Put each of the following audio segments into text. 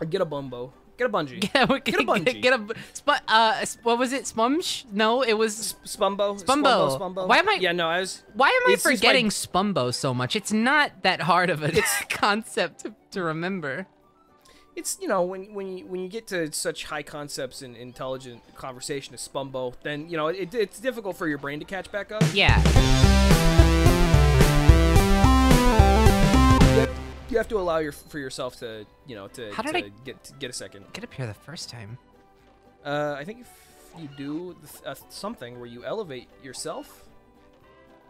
Or get a bumbo. Get a bungee. Get a, Get a bungee. Get a sp- uh, what was it? Sponge? No, it was. Spumbo. Spumbo. Spumbo. Why am I- Yeah, no, I was. Why am I forgetting like- Spumbo so much? It's not that hard of a concept to, to remember. It's you know when when you when you get to such high concepts in intelligent conversation as Spumbo, then you know it, it's difficult for your brain to catch back up. Yeah. You have, to allow your for yourself to you know to, How did to I- get to get a second. Get up here the first time. Uh, I think if you do th- uh, something where you elevate yourself,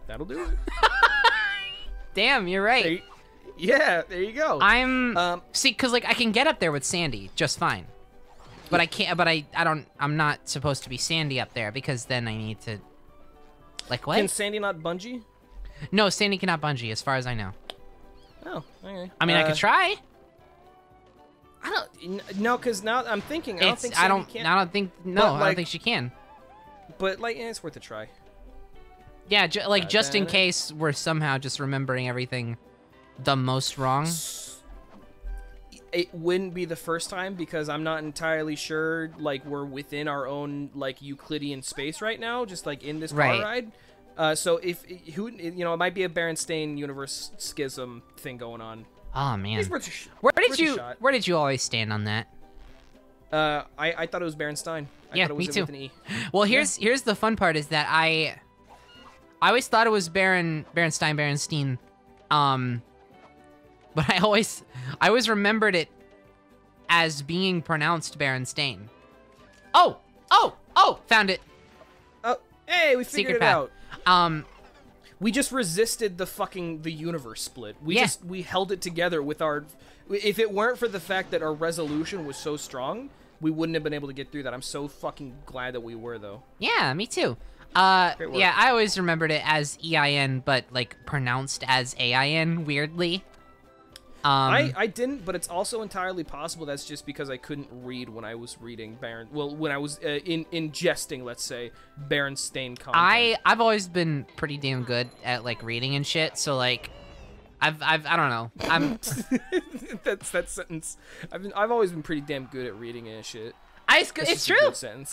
that'll do it. Damn, you're right. There you- yeah, there you go. I'm Um, see, cause like I can get up there with Sandy just fine, but I can't. But I I don't. I'm not supposed to be Sandy up there because then I need to. Like what? Can Sandy not bungee? no, Sandy cannot bungee, as far as I know. Oh, okay. I mean, I Uh, could try. I don't. n- No, because now I'm thinking. I don't It's. think I don't. can. I don't think. No, But, I don't think she can. But like, eh, it's worth a try. Yeah, ju- like Uh, just in da- case we're somehow just remembering everything the most wrong. It wouldn't be the first time because I'm not entirely sure. Like we're within our own like Euclidean space right now, just like in this car Right. ride. Uh, so if who you know, it might be a Berenstain universe schism thing going on. Oh man. It's worth a sh- Where did you shot. Where did you always stand on that? Uh, I I thought it was Berenstein. I Yeah, thought it was me too. With an e. Well, here's here's the fun part is that I I always thought it was Baron Berenstein Berenstein, um, but I always I always remembered it as being pronounced Berenstain. Oh oh oh! Found it. Oh, hey, we figured Secret it path. out. Um, We just resisted the fucking the universe split. We Yeah. just we held it together with our. If it weren't for the fact that our resolution was so strong, we wouldn't have been able to get through that. I'm so fucking glad that we were though. yeah, me too. Uh, yeah, I always remembered it as E I N, but like pronounced as A I N weirdly. Um, I, I didn't, but it's also entirely possible that's just because I couldn't read when I was reading Baron. Well, when I was uh, in ingesting, let's say, Berenstain content. I I've always been pretty damn good at like reading and shit. So like, I've I've I don't know. I'm that's that sentence. I've been, I've always been pretty damn good at reading and shit. I it's, it's true.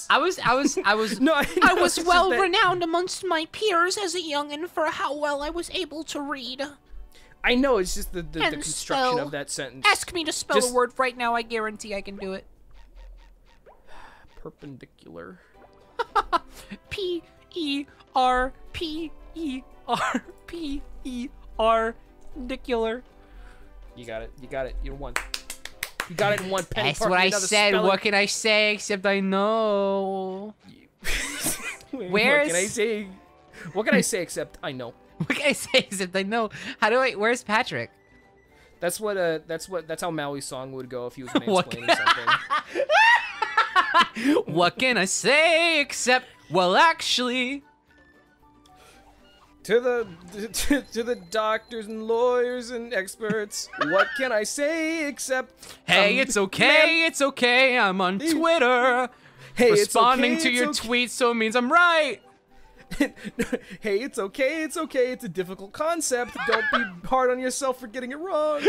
I was I was I was No, I, I was well renowned amongst my peers as a youngin for how well I was able to read. I know it's just the the, the construction spell. of that sentence. Ask me to spell Just- a word right now. I guarantee I can do it. Perpendicular. P E R P E R P E R perpendicular. You got it. You got it. You won. You got it in one penny. That's what I said. spelling- What can I say except I know? What can I say? What can I say except I know? What can I say except I know? How do I? Where's Patrick? That's what uh that's what that's how Maui's song would go if he was explaining something. what can I say except well, actually, To the to, to the doctors and lawyers and experts, what can I say except hey, um, it's okay, it's okay. I'm on Twitter, Hey, it's responding okay, to your okay. tweets, so it means I'm right. hey, it's okay, it's okay. It's a difficult concept. Don't be hard on yourself for getting it wrong.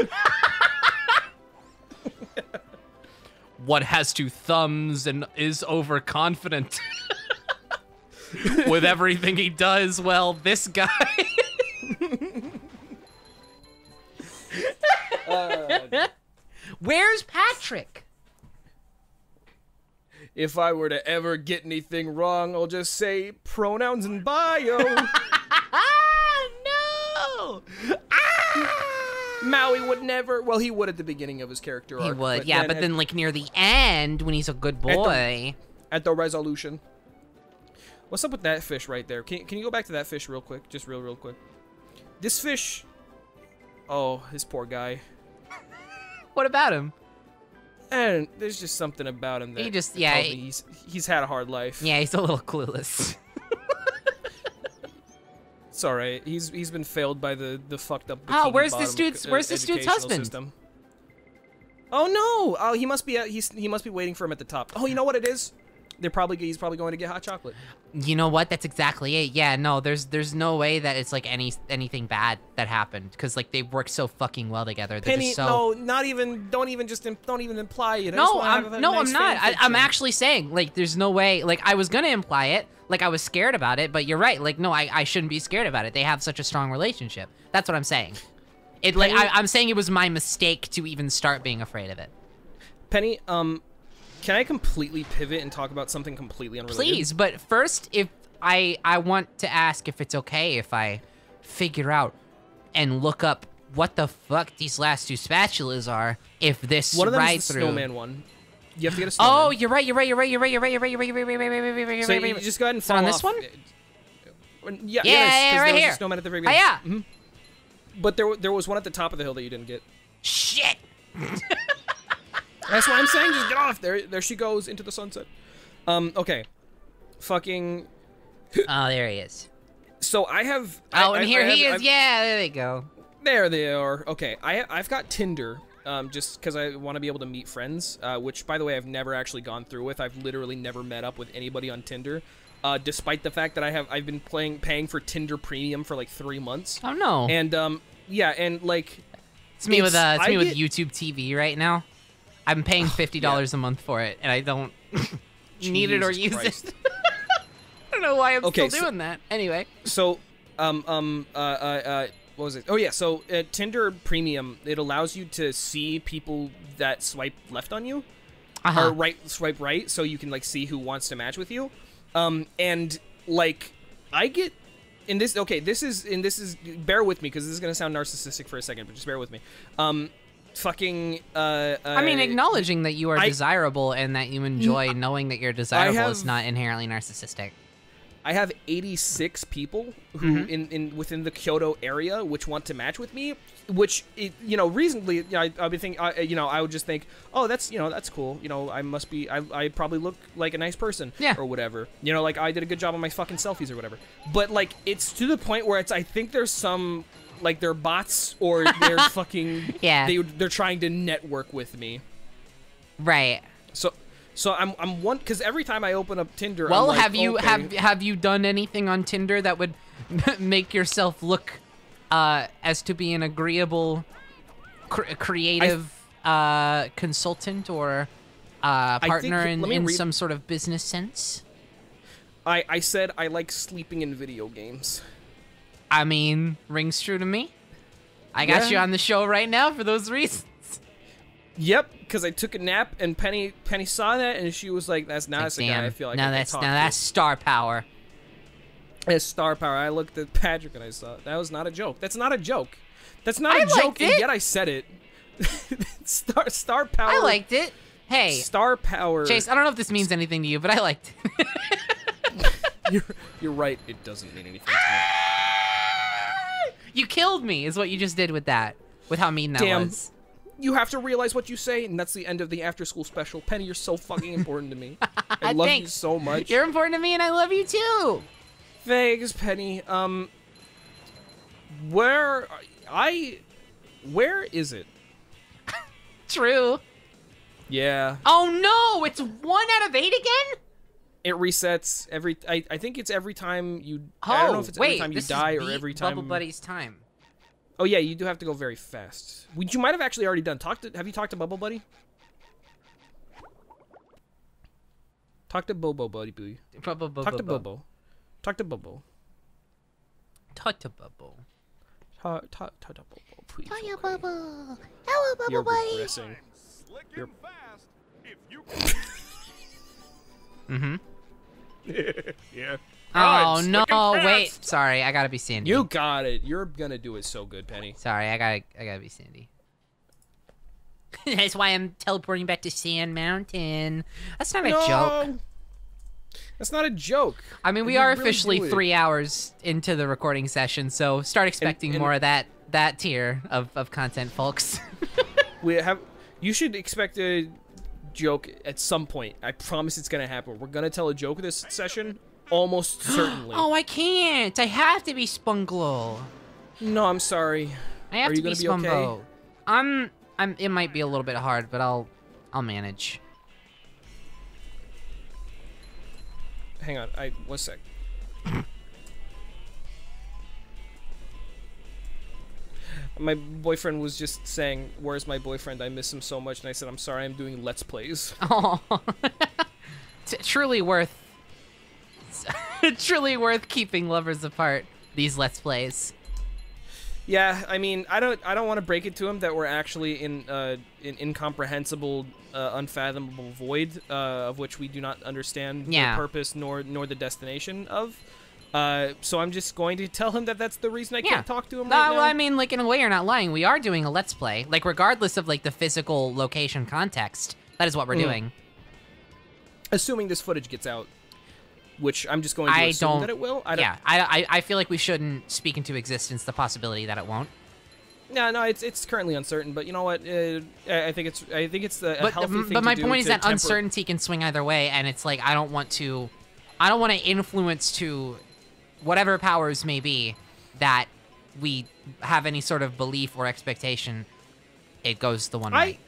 What has two thumbs and is overconfident with everything he does? Well, this guy. Uh, Where's Patrick? If I were to ever get anything wrong, I'll just say pronouns and bio. Ah, no! Ah! Maui would never. Well, he would at the beginning of his character He arc. would, yeah, but at- then like near the end, when he's a good the- boy. at the resolution. What's up with that fish right there? Can, can you go back to that fish real quick? Just real, real quick. This fish. Oh, this poor guy. What about him? And there's just something about him that He just- yeah, he- he's he's had a hard life. Yeah, he's a little clueless. It's all right. He's he's been failed by the the fucked up. Oh, where's this dude's- uh, where's this dude's husband? System. Oh no! Oh, he must be at, he's he must be waiting for him at the top. Oh, you know what it is? They're probably he's probably going to get hot chocolate. You know what? That's exactly it. Yeah, no, there's there's no way that it's like any anything bad that happened because like they work so fucking well together. They're Penny, so. no, not even. Don't even just. Don't even imply it. I No, I'm no, nice I'm not. I, I'm actually saying like there's no way. Like I was gonna imply it. Like I was scared about it, but you're right. Like no, I, I shouldn't be scared about it. They have such a strong relationship. That's what I'm saying. It like I, I'm saying it was my mistake to even start being afraid of it. Penny, um, can I completely pivot and talk about something completely unrelated? Please, but first, if I I want to ask if it's okay if I figure out and look up what the fuck these last two spatulas are. If this One of them is the through. snowman one. You have to get a snowman. Oh, you're right. You're right. You're right. You're right. You're right. You're right. You're right. You're right. You're right. You're right. You're right. You're right. so You're you right. just go ahead and it on fall this one? Uh, Yeah, Yeah, yeah, right here. snowman at the very Oh, beginning. yeah. Mhm. But there, there was one at the top of the hill that you didn't get. Shit. That's what I'm saying. Just get off. There, there she goes into the sunset. Um. Okay. Fucking. Oh, there he is. So I have. Oh, I, and I- here I he have- is. I've- Yeah, there they go. There they are. Okay, I I've got Tinder. Um, just because I want to be able to meet friends, uh, which by the way I've never actually gone through with. I've literally never met up with anybody on Tinder, uh, despite the fact that I have I've been playing paying for Tinder Premium for like three months. Oh no. And um, yeah, and like it's me with it's- uh, it's I me with YouTube TV right now. I'm paying fifty dollars a month for it, and I don't need it or use Christ. it. I don't know why I'm Okay, still so- doing that. Anyway. so um um uh uh. uh what was it? Oh yeah, so uh, Tinder Premium it allows you to see people that swipe left on you, Uh-huh. or right swipe right so you can like see who wants to match with you um and like i get in this okay this is and this is bear with me because this is gonna sound narcissistic for a second but just bear with me um fucking uh, uh I mean, acknowledging that you are I- desirable and that you enjoy knowing that you're desirable is not inherently narcissistic. i have 86 people who Mm-hmm. in in within the kyoto area which want to match with me which it, you know reasonably you know, I, i'll be thinking I, you know i would just think oh that's you know that's cool you know i must be i, I probably look like a nice person Yeah. or whatever you know like i did a good job on my fucking selfies or whatever but like it's to the point where it's i think there's some like they're bots or they're fucking Yeah. they, they're trying to network with me Right. so so i'm i'm one because every time i open up tinder I'm Well, like, have you okay. have have you done anything on Tinder that would make yourself look uh, as to be an agreeable, cr- creative uh, consultant or uh, think- partner in, in read- some sort of business sense? I, I said I like sleeping in video games. I mean, rings true to me. I got Yeah. you on the show right now for those reasons. Yep, because I took a nap and Penny Penny saw that and she was like, "That's not Like, the guy I feel like now I that's now talk that's star power. to." It's star power. I looked at Patrick and I saw that was not a joke. That's not a joke. That's not I a joke, liked and yet I said it. star star power. I liked it. Hey, star power. Chase, I don't know if this means anything to you, but I liked it. you're you're right. It doesn't mean anything. to me. You killed me, is what you just did with that. With how mean that Damn. was. You have to realize what you say, and that's the end of the after school special. Penny, you're so fucking important to me. I love you so much. You're important to me, and I love you too. Thanks, Penny. Um, where I, where is it? True. Yeah, Oh no, it's one out of eight again. It resets every. I, I think it's every time you. Oh, I don't know if it's oh, wait, every time you this is die or every time. Bubble Buddy's time. Oh yeah, you do have to go very fast. Which you might have actually already done. Talk to. Have you talked to Bubble Buddy? Talk to Bobo Buddy Boo. Bubble, Talk to Bobo. Talk to Bobo. Talk to Bubble. Talk, talk, talk to Bobo, please. Hiya, Bubble. Hello, Bubble You're Buddy. regressing. Slick You're- fast. Mm-hmm. yeah. Oh no! and Wait, sorry, I gotta be Sandy. You got it. You're gonna do it so good, Penny. Sorry, I gotta, I gotta be Sandy. That's why I'm teleporting back to Sand Mountain. That's not a joke. That's not a joke. I mean, we You are really officially three hours into the recording session, so start expecting and- more of that that tier of, of content, folks. We have. You should expect a joke at some point. I promise it's gonna happen. We're gonna tell a joke this session, almost certainly. oh, I can't. I have to be Spunglo. No, I'm sorry. I have Are to you be gonna be okay? Spumbo. I'm. I'm. It might be a little bit hard, but I'll. I'll manage. hang on. I one sec. My boyfriend was just saying, "Where's my boyfriend? I miss him so much." And I said, "I'm sorry. I'm doing let's plays." Oh, truly worth, truly worth keeping lovers apart. These let's plays. Yeah, I mean, I don't, I don't want to break it to him that we're actually in uh, an incomprehensible, uh, unfathomable void uh, of which we do not understand Yeah. the purpose nor nor the destination of. Uh, so I'm just going to tell him that that's the reason I Yeah. can't talk to him No, right well, now. I mean, like in a way, you're not lying. We are doing a let's play, like regardless of like the physical location context. That is what we're Mm. doing. Assuming this footage gets out, which I'm just going to I assume don't. that it will. I don't, yeah, I, I I feel like we shouldn't speak into existence the possibility that it won't. No, no, it's it's currently uncertain, but you know what? Uh, I think it's I think it's the a But healthy thing but my point is that uncertainty can swing either way, and it's like I don't want to, I don't want to influence to whatever powers may be that we have any sort of belief or expectation. It goes the one I way.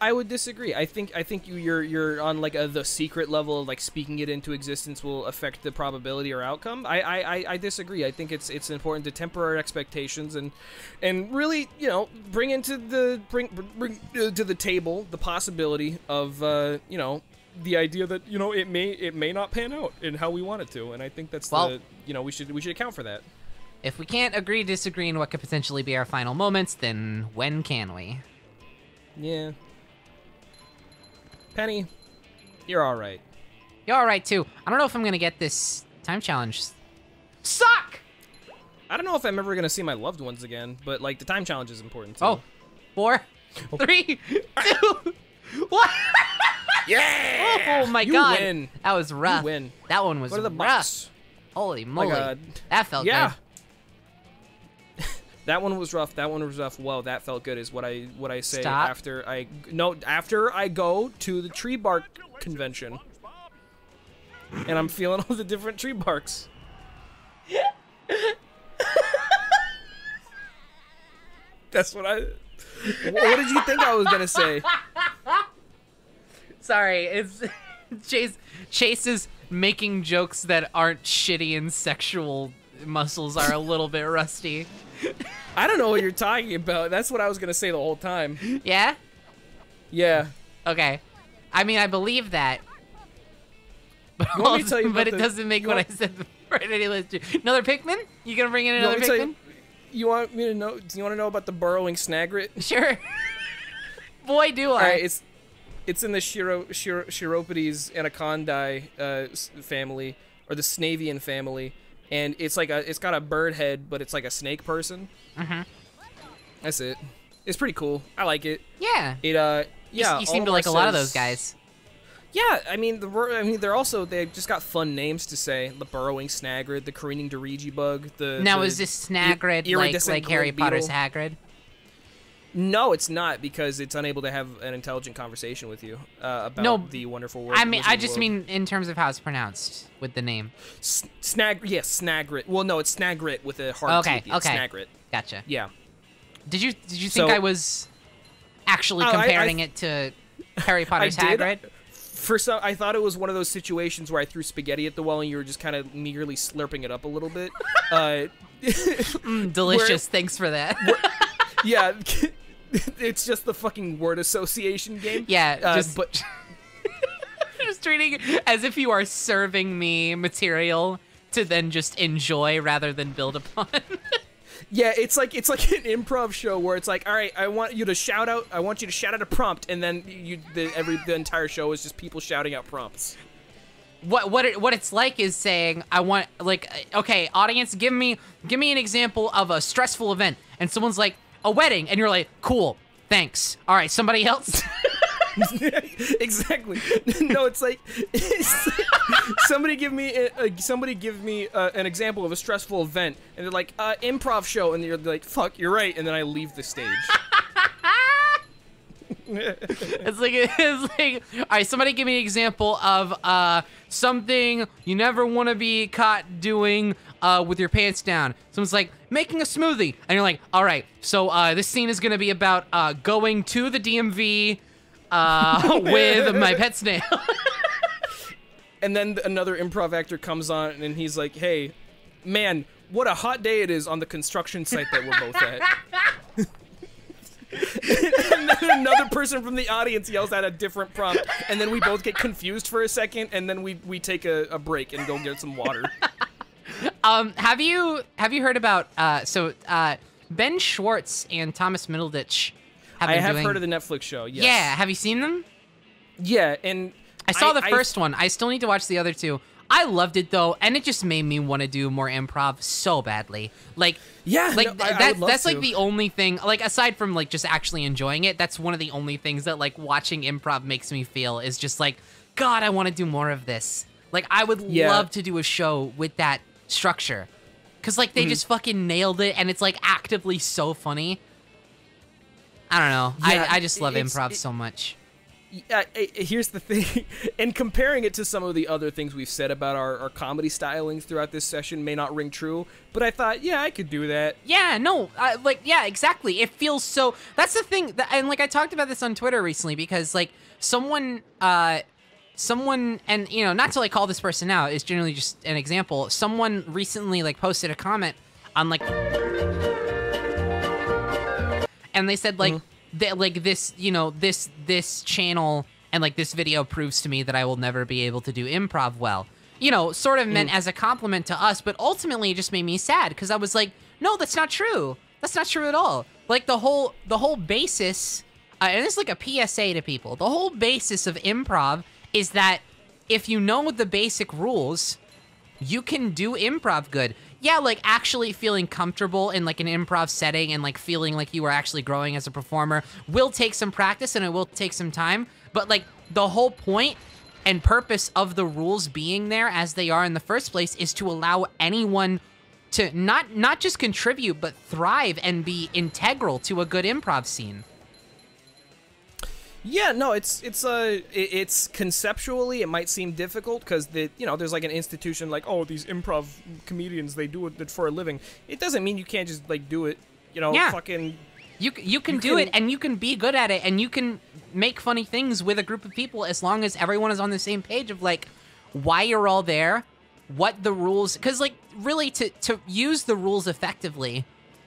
I would disagree. I think I think you you're you're on like a the secret level, of like speaking it into existence will affect the probability or outcome. I I, I, I disagree. I think it's it's important to temper our expectations and and really you know bring into the bring bring uh, to the table the possibility of uh, you know the idea that you know it may it may not pan out in how we want it to, and I think that's Well- the you know we should we should account for that. If we can't agree, disagree in what could potentially be our final moments, then when can we? Yeah. Penny, you're all right. You're all right too. I don't know if I'm gonna get this time challenge. Suck. I don't know if I'm ever gonna see my loved ones again, but like the time challenge is important too. Oh, four, oh. three, two, one. yeah! Oh my You god, win. that was rough. That one was What are the rough. bucks? Holy moly, that felt Yeah. good. That one was rough. That one was rough. Wow, that felt good. Is what I what I say Stop. after I no after I go to the tree bark convention, and I'm feeling all the different tree barks. That's what I. What did you think I was gonna say? Sorry, it's Chase. Chase is making jokes that aren't shitty and sexual. Muscles are a little bit rusty. I don't know what you're talking about. That's what I was gonna say the whole time. Yeah. Yeah. Okay. I mean, I believe that. But, You want tell you but it the- doesn't make what want- I said before. Any list. Another Pikmin? You gonna bring in another want, me to tell Pikmin? you, you want me to know? Do you want to know about the burrowing snagret? Sure. Boy, do I. All right, it's it's in the Shiro, Shiro, Chiropodes anacondae uh, family or the Snavian family, and it's like a it's got a bird head, but it's like a snake person. Mhm. That's it. It's pretty cool. I like it. yeah. It uh yeah. You, seem to like a lot of those guys. Yeah, I mean the I mean they're also they've just got fun names to say. The burrowing snagret, the careening Dirigibug. The Now the is this Snagrid like iridescent like Harry Potter's. Hagrid? No, it's not because it's unable to have an intelligent conversation with you uh, about No, the wonderful world. I mean, I just world. mean in terms of how it's pronounced with the name. S- snag. Yes, snagrit. Well, no, it's snagrit with a hard Okay. It's okay. Snagrit. Gotcha. Yeah. Did you did you think So- I was actually Oh, I- I comparing it to Harry Potter's. Hagrid? For some, I thought it was one of those situations where I threw spaghetti at the wall and you were just kind of meagerly slurping it up a little bit. uh, Mm, delicious. Thanks for that. Yeah. it's just the fucking word association game. yeah, Uh, just but just treating as if you are serving me material to then just enjoy rather than build upon. Yeah, it's like it's like an improv show where it's like, all right, I want you to shout out, I want you to shout out a prompt, and then you the every the entire show is just people shouting out prompts. what what it, what it's like is saying I want like okay audience give me give me an example of a stressful event and someone's like a wedding and you're like cool thanks all right somebody else exactly. no, it's like, it's like- somebody give me a, a- somebody give me uh, an example of a stressful event, and they're like, uh, improv show, and you're like, fuck, you're right, and then I leave the stage. it's like it's like all right somebody give me an example of uh something you never want to be caught doing uh with your pants down someone's like making a smoothie and you're like all right so uh this scene is gonna be about uh going to the dmv uh with my pet snail and then another improv actor comes on and he's like, "Hey, man, what a hot day it is on the construction site that we're both at." and then another person from the audience yells out a different prompt, and then we both get confused for a second, and then we we take a, a break and go get some water. Um, have you have you heard about uh so uh Ben Schwartz and Thomas Middleditch have I have doing- heard of the Netflix show. Yes. Yeah, have you seen them? Yeah, and I saw the first one. I still need to watch the other two. I loved it though, and it just made me want to do more improv so badly. Like, Yeah, like no, th- I- I that, that's like the only thing. Like, aside from like just actually enjoying it, that's one of the only things that like watching improv makes me feel is just like, God, I want to do more of this. Like, I would Yeah. love to do a show with that structure, cause like they Mm-hmm. just fucking nailed it, and it's like actively so funny. I don't know. Yeah, I I just love improv it- so much. Yeah, i- here's the thing, and comparing it to some of the other things we've said about our, our comedy stylings throughout this session may not ring true, but I thought, yeah, I could do that. Yeah, no, I, like yeah, exactly. It feels so. That's the thing, that, and like I talked about this on Twitter recently because like someone, uh, someone, and you know, not to like call this person out, it's generally just an example. Someone recently like posted a comment on like, and they said like that like this, you know, this this channel and like this video proves to me that I will never be able to do improv well. You know, sort of meant as a compliment to us, but ultimately it just made me sad because I was like, no, that's not true. That's not true at all. Like the whole the whole basis, uh, and it's like a PSA to people. The whole basis of improv is that if you know the basic rules, you can do improv good. Yeah, like actually feeling comfortable in like an improv setting and like feeling like you are actually growing as a performer will take some practice and it will take some time. But like the whole point and purpose of the rules being there as they are in the first place is to allow anyone to not not just contribute but thrive and be integral to a good improv scene. Yeah, no, it's it's uh it's conceptually it might seem difficult because the you know there's like an institution like oh these improv comedians they do it for a living. It doesn't mean you can't just like do it. You know, Yeah. fucking You c- you can You do it and you can be good at it and you can make funny things with a group of people as long as everyone is on the same page of like why you're all there, what the rules cuz like really to to use the rules effectively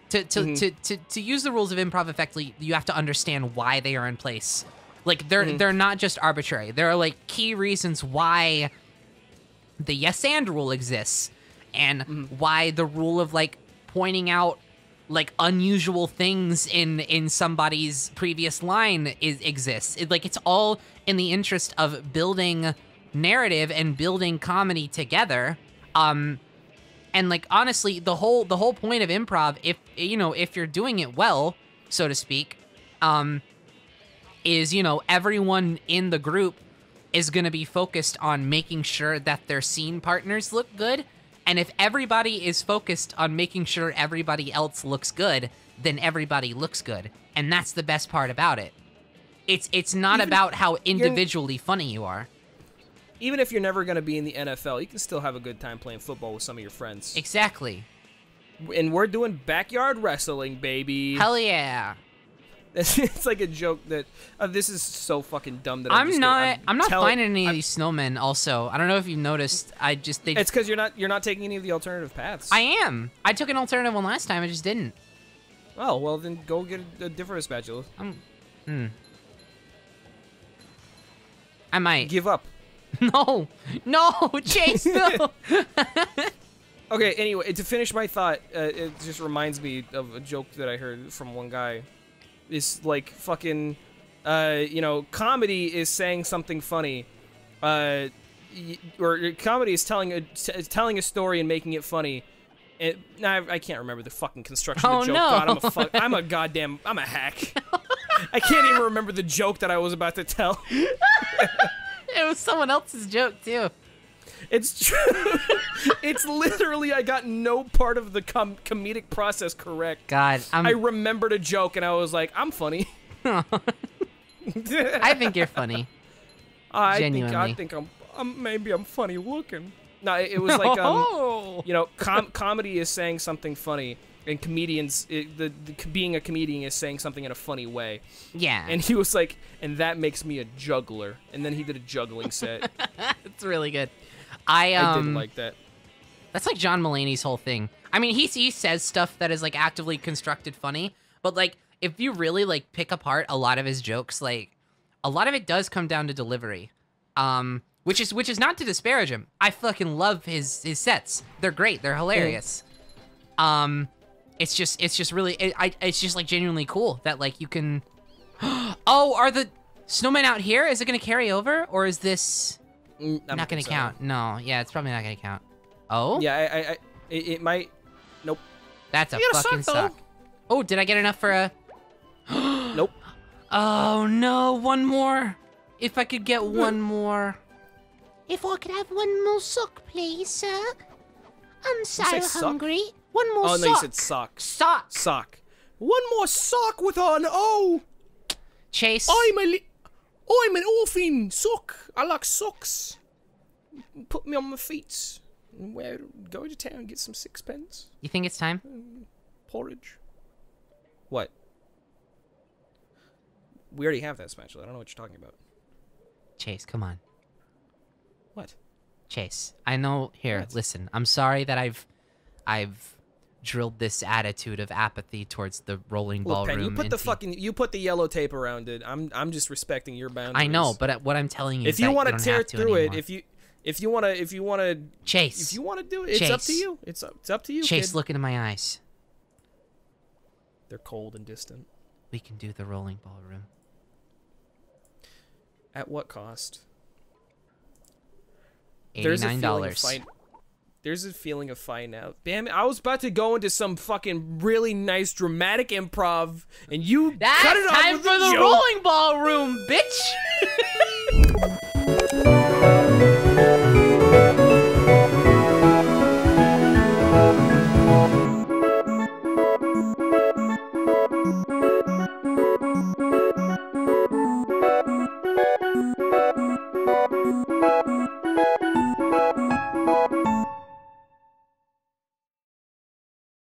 to to, to to to use the rules of improv effectively, you have to understand why they are in place. Like they're they're not just arbitrary. There are like key reasons why the yes and rule exists and why the rule of like pointing out like unusual things in in somebody's previous line is exists. It, like it's all in the interest of building narrative and building comedy together. Um and like honestly the whole the whole point of improv if you know if you're doing it well so to speak um is you know everyone in the group is going to be focused on making sure that their scene partners look good. And if everybody is focused on making sure everybody else looks good then everybody looks good. And that's the best part about it. It's it's not Even- about how individually funny you are. Even if you're never gonna be in the NFL, you can still have a good time playing football with some of your friends. exactly. And we're doing backyard wrestling, baby. hell yeah it's like a joke that uh, this is so fucking dumb that I'm, I'm not. Gonna, I'm, not telling- finding any of I'm- these snowmen. Also, I don't know if you've noticed. I just they. It's because you're not you're not taking any of the alternative paths. I am. I took an alternative one last time. I just didn't. Oh well, then go get a, a different spatula. I'm. Hmm. I might. Give up. no, no, Chase, no. Okay. Anyway, to finish my thought, uh, it just reminds me of a joke that I heard from one guy. It's like fucking, uh, you know, comedy is saying something funny, uh, y- or comedy is telling a t- telling a story and making it funny. It, I, I can't remember the fucking construction of Oh, the joke. no. God, I'm a fuck, I'm a goddamn I'm a hack. I can't even remember the joke that I was about to tell. it was someone else's joke too. It's true. it's literally I got no part of the com- comedic process correct. God, I'm. I remembered a joke and I was like, I'm funny. I think you're funny. I think I think I'm, I'm maybe I'm funny looking. No, it, it was like um, oh. you know, com- comedy is saying something funny, and comedians, it, the, the being a comedian is saying something in a funny way. Yeah. And he was like, and that makes me a juggler. And then he did a juggling set. it's really good. I um I didn't like that. That's like John Mulaney's whole thing. I mean, he he says stuff that is like actively constructed funny, but like if you really like pick apart a lot of his jokes, like a lot of it does come down to delivery. Um which is which is not to disparage him. I fucking love his his sets. They're great. They're hilarious. Um it's just it's just really it, I it's just like genuinely cool that like you can Oh, are the snowmen out here? Is it going to carry over or is this Mm, I don't gonna so. count? No. Yeah, it's probably not going to count. Oh? Yeah, I, I, I it, it might. Nope. That's a You a fucking sock, suck. Oh, did I get enough for a? Nope. Oh no, one more. If I could get one more. If I could have one more sock, please, sir. I'm so say sock? hungry. One more Oh sock. no, you said sock. Sock. Sock. One more sock with an O. Chase. I'm a li- I'm an orphan sock. I like socks. Put me on my feet. Where go to town and get some sixpence You think it's time? Mm, porridge. What? We already have that spatula. I don't know what you're talking about. Chase, come on. What? Chase. I know here, What? listen. I'm sorry that I've I've drilled this attitude of apathy towards the rolling Look, ballroom. You put the fucking you put the yellow tape around it. I'm I'm just respecting your boundaries. I know, but uh, what I'm telling you if is you want to tear through it, if you if you want to if you want to Chase. if you want to do it, it's up to you. It's up, it's up to you. Chase, kid. look into my eyes. They're cold and distant. We can do the rolling ballroom. At what cost? There's a Eighty-nine feeling of dollars. There's a feeling of finding out. Damn it! I was about to go into some fucking really nice dramatic improv, and you That's cut it off time for the joke. rolling ballroom, bitch.